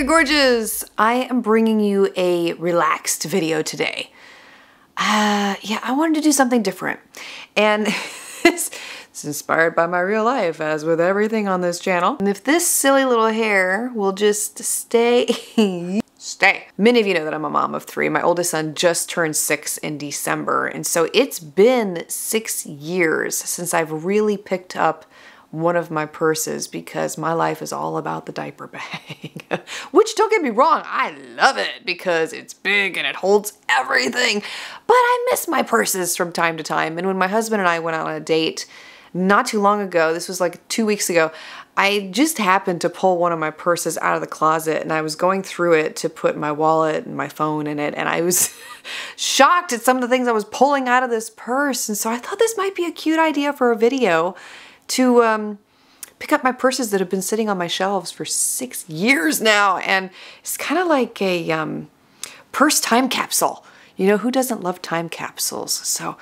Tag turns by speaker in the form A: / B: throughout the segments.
A: Hey gorgeous! I am bringing you a relaxed video today. Uh, yeah, I wanted to do something different. And it's, it's inspired by my real life, as with everything on this channel. And if this silly little hair will just stay, stay. Many of you know that I'm a mom of three. My oldest son just turned six in December. And so it's been six years since I've really picked up one of my purses because my life is all about the diaper bag. Which, don't get me wrong, I love it because it's big and it holds everything. But I miss my purses from time to time. And when my husband and I went out on a date not too long ago, this was like two weeks ago, I just happened to pull one of my purses out of the closet and I was going through it to put my wallet and my phone in it. And I was shocked at some of the things I was pulling out of this purse. And so I thought this might be a cute idea for a video to um, pick up my purses that have been sitting on my shelves for six years now. And it's kind of like a um, purse time capsule. You know, who doesn't love time capsules? So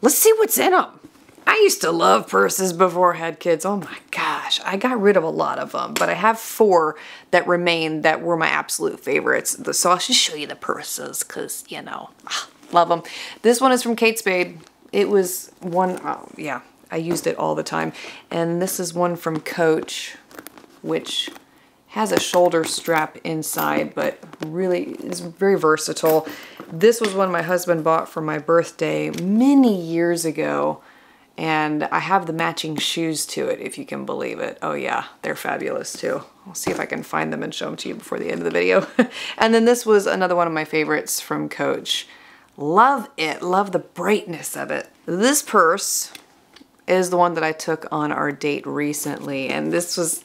A: let's see what's in them. I used to love purses before I had kids. Oh my gosh, I got rid of a lot of them, but I have four that remain that were my absolute favorites. So I'll just show you the purses because, you know, ah, love them. This one is from Kate Spade. It was one, oh, yeah, I used it all the time. And this is one from Coach, which has a shoulder strap inside, but really is very versatile. This was one my husband bought for my birthday many years ago. And I have the matching shoes to it, if you can believe it. Oh yeah, they're fabulous too. I'll see if I can find them and show them to you before the end of the video. and then this was another one of my favorites from Coach. Love it, love the brightness of it. This purse is the one that I took on our date recently. And this was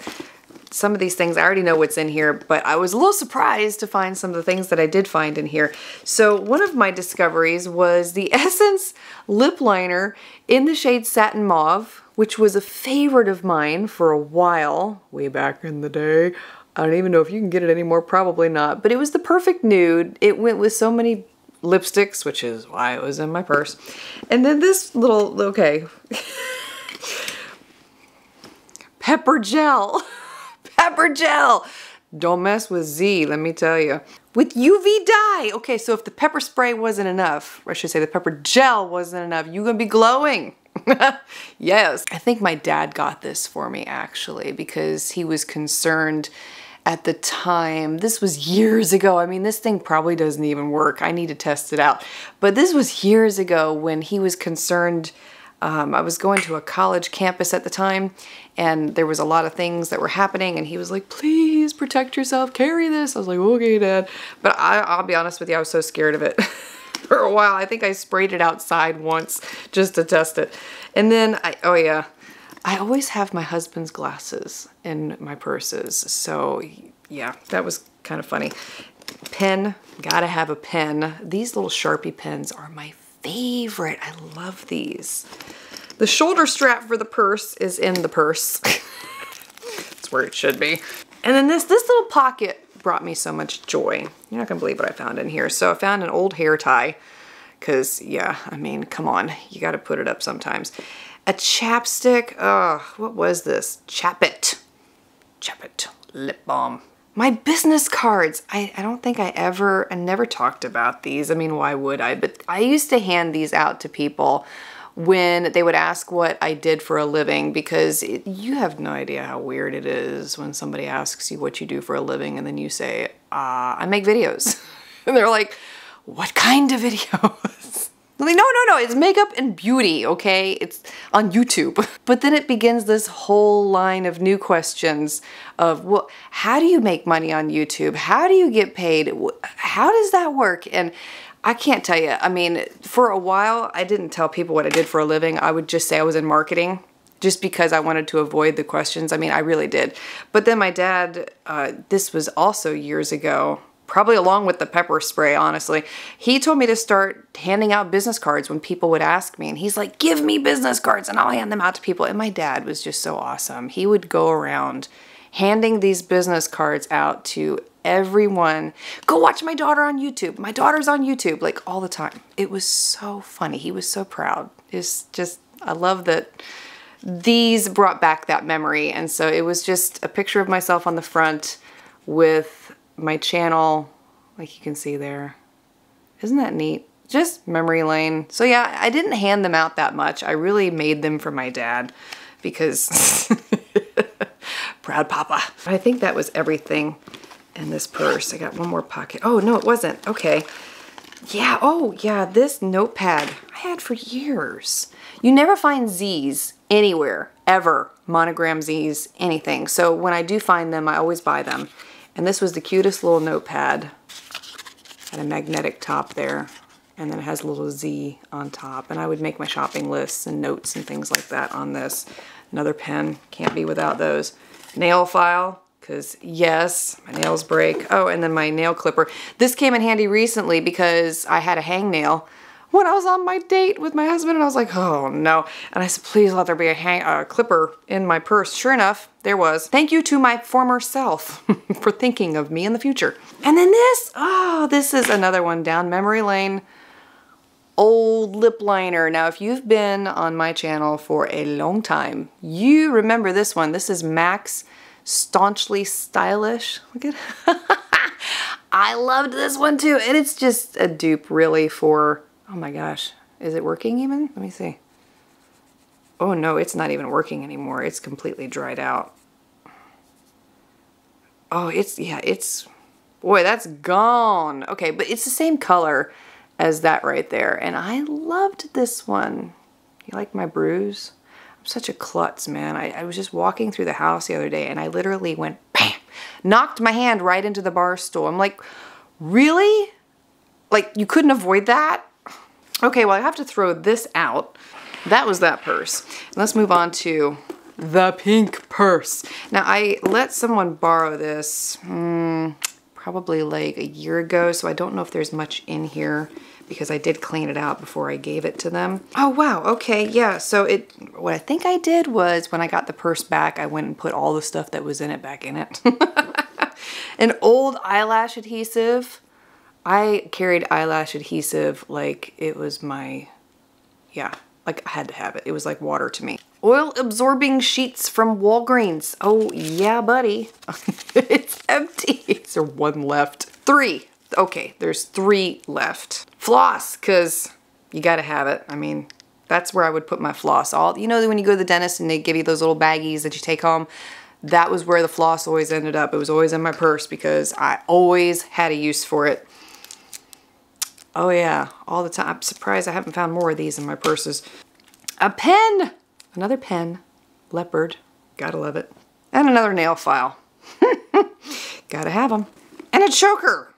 A: some of these things, I already know what's in here, but I was a little surprised to find some of the things that I did find in here. So one of my discoveries was the Essence lip liner in the shade Satin Mauve, which was a favorite of mine for a while, way back in the day. I don't even know if you can get it anymore, probably not, but it was the perfect nude. It went with so many lipsticks, which is why it was in my purse. And then this little, okay. Pepper gel. Pepper gel. Don't mess with Z, let me tell you. With UV dye. Okay, so if the pepper spray wasn't enough, or I should say the pepper gel wasn't enough, you're gonna be glowing. yes. I think my dad got this for me actually because he was concerned at the time. This was years ago. I mean, this thing probably doesn't even work. I need to test it out. But this was years ago when he was concerned um, I was going to a college campus at the time and there was a lot of things that were happening and he was like, please protect yourself, carry this. I was like, okay, dad. But I, I'll be honest with you, I was so scared of it. For a while, I think I sprayed it outside once just to test it. And then, I, oh yeah, I always have my husband's glasses in my purses. So yeah, that was kind of funny. Pen, gotta have a pen. These little Sharpie pens are my favorite. I love these. The shoulder strap for the purse is in the purse. That's where it should be. And then this, this little pocket brought me so much joy. You're not gonna believe what I found in here. So I found an old hair tie because yeah, I mean, come on, you gotta put it up sometimes. A chapstick, oh, what was this? Chapit. Chapit lip balm. My business cards. I, I don't think I ever, I never talked about these. I mean, why would I? But I used to hand these out to people when they would ask what I did for a living because it, you have no idea how weird it is when somebody asks you what you do for a living and then you say, uh, I make videos. and they're like, what kind of videos? Like, no, no, no, it's makeup and beauty, okay? It's on YouTube. But then it begins this whole line of new questions of, well, how do you make money on YouTube? How do you get paid? How does that work? And I can't tell you. I mean, for a while, I didn't tell people what I did for a living. I would just say I was in marketing just because I wanted to avoid the questions. I mean, I really did. But then my dad, uh, this was also years ago, probably along with the pepper spray, honestly. He told me to start handing out business cards when people would ask me. And he's like, give me business cards and I'll hand them out to people. And my dad was just so awesome. He would go around handing these business cards out to everyone. Go watch my daughter on YouTube. My daughter's on YouTube, like all the time. It was so funny. He was so proud. It's just, I love that these brought back that memory. And so it was just a picture of myself on the front with my channel, like you can see there. Isn't that neat? Just memory lane. So yeah, I didn't hand them out that much. I really made them for my dad because proud papa. I think that was everything in this purse. I got one more pocket. Oh, no, it wasn't. Okay. Yeah, oh, yeah, this notepad I had for years. You never find Z's anywhere, ever. Monogram Z's, anything. So when I do find them, I always buy them. And this was the cutest little notepad. Had a magnetic top there. And then it has a little Z on top. And I would make my shopping lists and notes and things like that on this. Another pen, can't be without those. Nail file, because yes, my nails break. Oh, and then my nail clipper. This came in handy recently because I had a hangnail when I was on my date with my husband and I was like, oh no. And I said, please let there be a hang uh, clipper in my purse. Sure enough, there was. Thank you to my former self for thinking of me in the future. And then this, oh, this is another one down memory lane. Old lip liner. Now, if you've been on my channel for a long time, you remember this one. This is MAC staunchly stylish. Look at I loved this one too. And it's just a dupe really for, oh my gosh. Is it working even? Let me see. Oh no, it's not even working anymore. It's completely dried out. Oh, it's, yeah, it's, boy, that's gone. Okay, but it's the same color as that right there. And I loved this one. You like my bruise? I'm such a klutz, man. I, I was just walking through the house the other day and I literally went bam, knocked my hand right into the bar stool. I'm like, really? Like, you couldn't avoid that? Okay, well, I have to throw this out. That was that purse. Let's move on to the pink purse. Now, I let someone borrow this hmm, probably like a year ago, so I don't know if there's much in here because I did clean it out before I gave it to them. Oh, wow. Okay. Yeah. So it, what I think I did was when I got the purse back, I went and put all the stuff that was in it back in it. An old eyelash adhesive. I carried eyelash adhesive like it was my, yeah, like I had to have it. It was like water to me. Oil absorbing sheets from Walgreens. Oh yeah, buddy. it's empty. Is there one left? Three. Okay, there's three left. Floss, because you got to have it. I mean, that's where I would put my floss. All You know when you go to the dentist and they give you those little baggies that you take home? That was where the floss always ended up. It was always in my purse because I always had a use for it. Oh yeah, all the time. I'm surprised I haven't found more of these in my purses. A pen! Another pen. Leopard. Gotta love it. And another nail file. Gotta have them. And a choker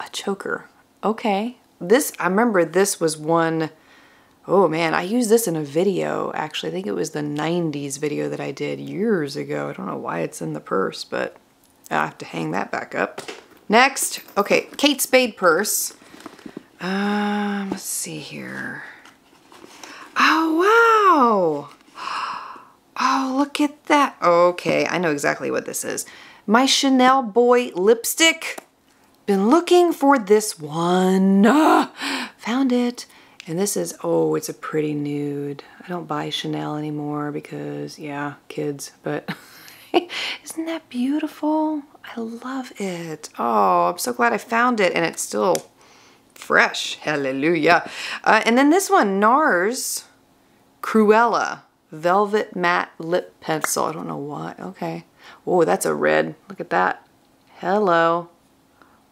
A: a choker. Okay. This, I remember this was one, oh man, I used this in a video, actually. I think it was the 90s video that I did years ago. I don't know why it's in the purse, but I have to hang that back up. Next, okay, Kate Spade purse. Um, let's see here. Oh, wow. Oh, look at that. Okay, I know exactly what this is. My Chanel Boy lipstick. Been looking for this one. Ah, found it. And this is, oh, it's a pretty nude. I don't buy Chanel anymore because, yeah, kids. But isn't that beautiful? I love it. Oh, I'm so glad I found it. And it's still fresh. Hallelujah. Uh, and then this one, NARS Cruella Velvet Matte Lip Pencil. I don't know why. Okay. Oh, that's a red. Look at that. Hello.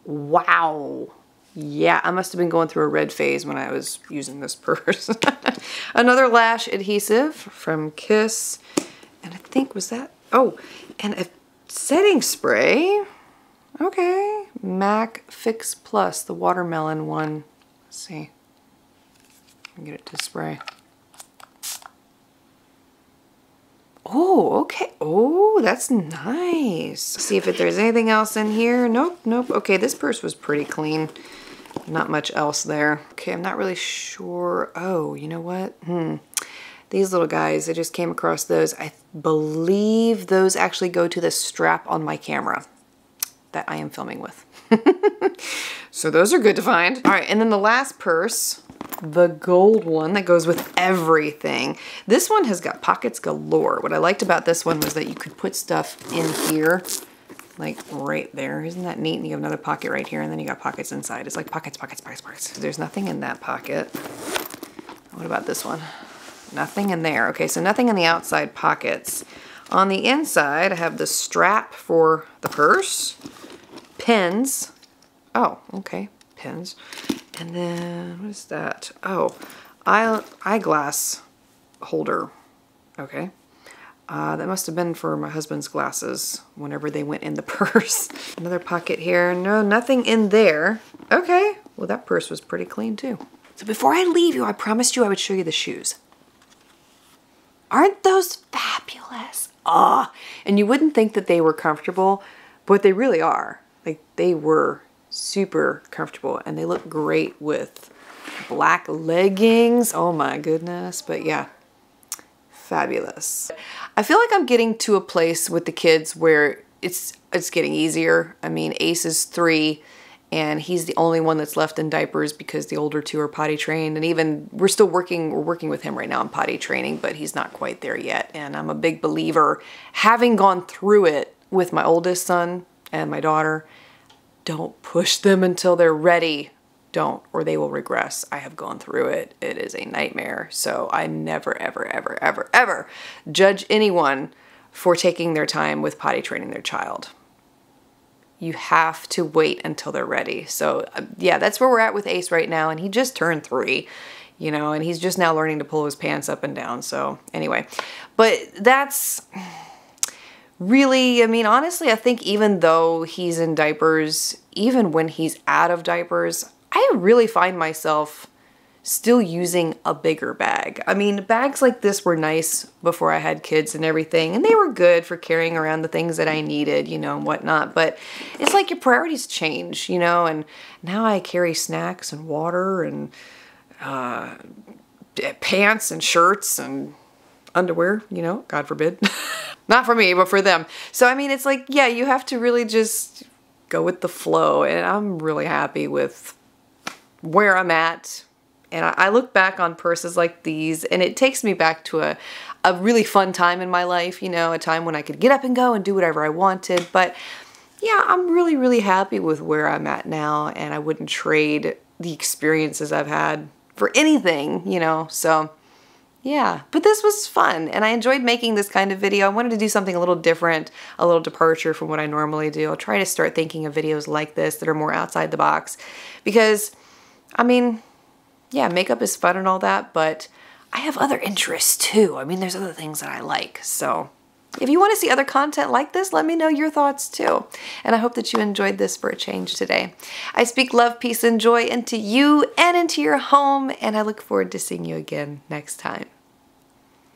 A: Wow. Yeah, I must have been going through a red phase when I was using this purse. Another lash adhesive from Kiss. And I think, was that? Oh, and a setting spray. Okay. MAC Fix Plus, the watermelon one. Let's see. Get it to spray. Oh, okay. Oh, that's nice. See if there's anything else in here. Nope, nope. Okay, this purse was pretty clean. Not much else there. Okay, I'm not really sure. Oh, you know what? Hmm. These little guys, I just came across those. I believe those actually go to the strap on my camera that I am filming with. so those are good to find. All right, and then the last purse the gold one that goes with everything. This one has got pockets galore. What I liked about this one was that you could put stuff in here like right there. Isn't that neat? And you have another pocket right here and then you got pockets inside. It's like pockets, pockets, pockets, pockets. There's nothing in that pocket. What about this one? Nothing in there. Okay, so nothing in the outside pockets. On the inside, I have the strap for the purse, pins. Oh, okay, pins. And then, what is that? Oh, eye, eyeglass holder. Okay. Uh, that must have been for my husband's glasses whenever they went in the purse. Another pocket here. No, nothing in there. Okay. Well, that purse was pretty clean too. So before I leave you, I promised you I would show you the shoes. Aren't those fabulous? Ah, and you wouldn't think that they were comfortable, but they really are. Like they were super comfortable and they look great with black leggings. Oh my goodness. But yeah, fabulous. I feel like I'm getting to a place with the kids where it's it's getting easier. I mean, Ace is three and he's the only one that's left in diapers because the older two are potty trained. And even we're still working we're working with him right now on potty training but he's not quite there yet. And i'm a big believer having gone through it with my oldest son and my daughter don't push them until they're ready. Don't or they will regress. I have gone through it. It is a nightmare. So i never ever ever ever ever judge anyone for taking their time with potty training their child you have to wait until they're ready. So uh, yeah, that's where we're at with Ace right now. And he just turned three, you know, and he's just now learning to pull his pants up and down. So anyway, but that's really, I mean, honestly, I think even though he's in diapers, even when he's out of diapers, I really find myself still using a bigger bag. I mean, bags like this were nice before I had kids and everything, and they were good for carrying around the things that I needed, you know, and whatnot. But it's like your priorities change, you know, and now I carry snacks and water and uh, pants and shirts and underwear, you know, God forbid. Not for me, but for them. So, I mean, it's like, yeah, you have to really just go with the flow, and I'm really happy with where I'm at and I, look back on purses like these and it takes me back to a, a really fun time in my life, you know, a time when I could get up and go and do whatever I wanted. But yeah, I'm really, really happy with where I'm at now and I wouldn't trade the experiences I've had for anything, you know, so yeah, but this was fun and I enjoyed making this kind of video. I wanted to do something a little different, a little departure from what I normally do. I'll try to start thinking of videos like this that are more outside the box because, I mean, yeah, makeup is fun and all that, but I have other interests too. I mean, there's other things that I like. So if you want to see other content like this, let me know your thoughts too. And I hope that you enjoyed this for a change today. I speak love, peace, and joy into you and into your home, and I look forward to seeing you again next time.